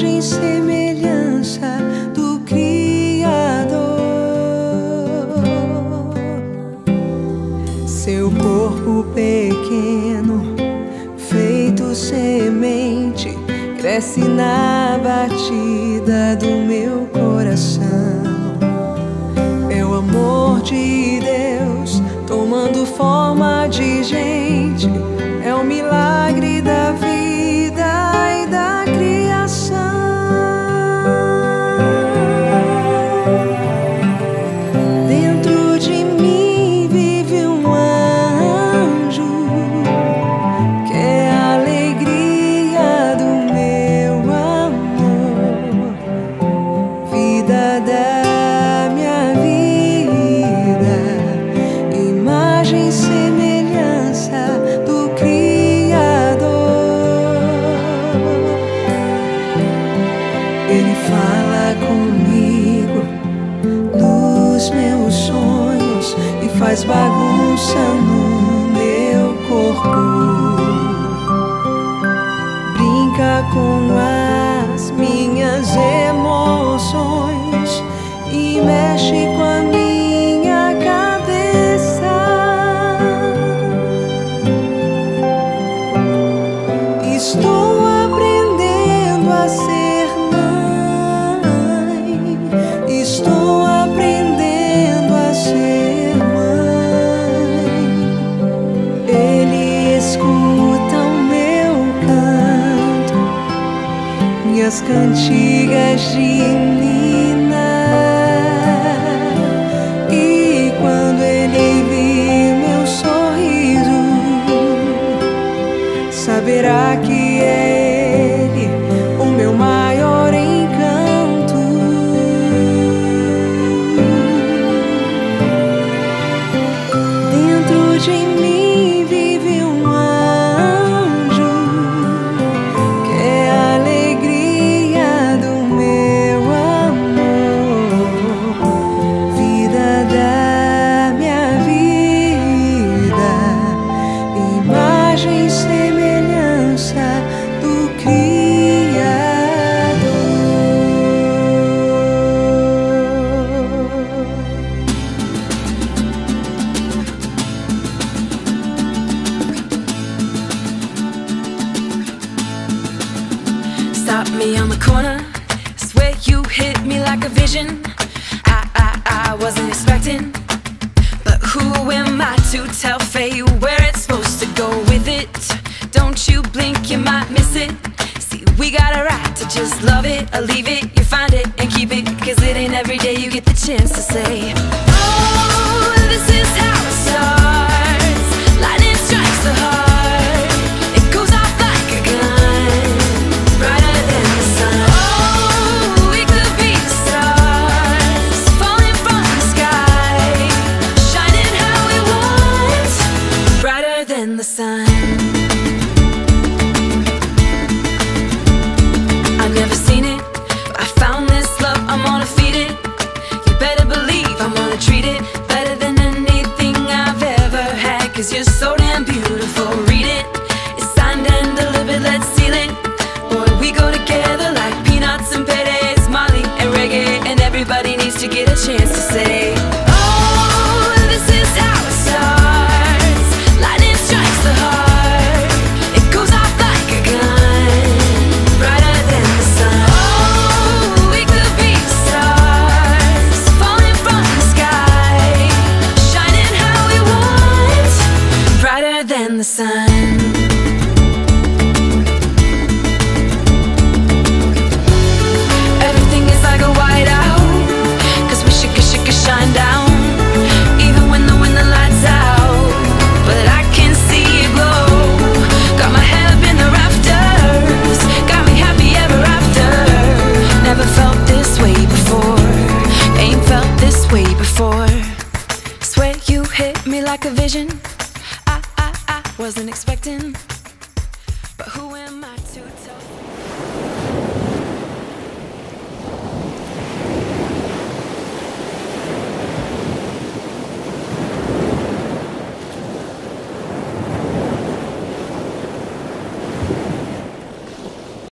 imagem e semelhança do Criador. Seu corpo pequeno, feito semente, cresce na batida do meu coração. faz bagunça no cantigas de menina E quando ele vir meu sorriso, saberá que é ele o meu maior encanto. Dentro de mim. Me on the corner, swear you hit me like a vision. I, I, I wasn't expecting, but who am I to tell fate where it's supposed to go with it? Don't you blink, you might miss it. See, we got a right to just love it or leave it. so damn beautiful. Read it, it's signed and delivered, let's seal it. Boy, we go together like peanuts and Molly and reggae, and everybody needs to get a chance to say. like a vision. I, I, I wasn't expecting